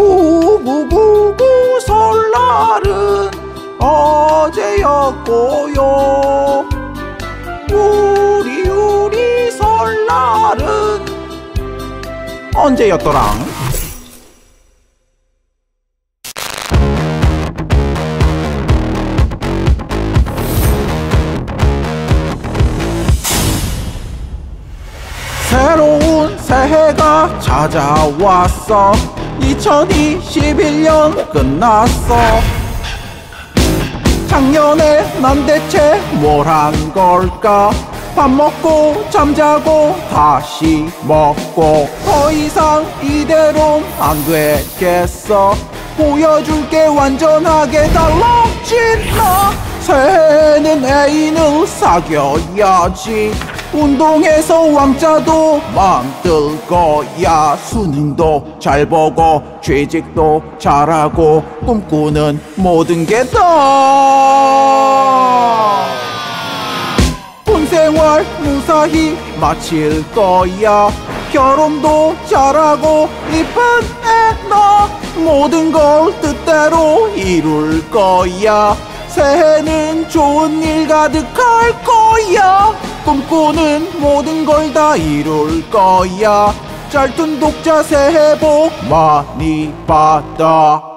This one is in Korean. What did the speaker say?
구구구 설날은 어제였고요. 우리 우리 설날은 언제였더랑 새로운 새해가 찾아왔어 2021년 끝났어. 작년에 난 대체 뭘 한 걸까? 밥 먹고 잠자고 다시 먹고 더 이상 이대로 안 되겠어. 보여줄게 완전하게 달라진 나 새해는 애인을 사귀어야지 운동해서 왕자도 만들 거야. 수능도 잘 보고 취직도 잘하고 꿈꾸는 모든 게다. 군생활 무사히 마칠 거야. 결혼도 잘하고 이쁜 애나 모든 걸 뜻대로 이룰 거야. 새해는 좋은 일 가득할 거야 꿈꾸는 모든 걸 다 이룰 거야. 짧은 독자 새해 복 많이 받아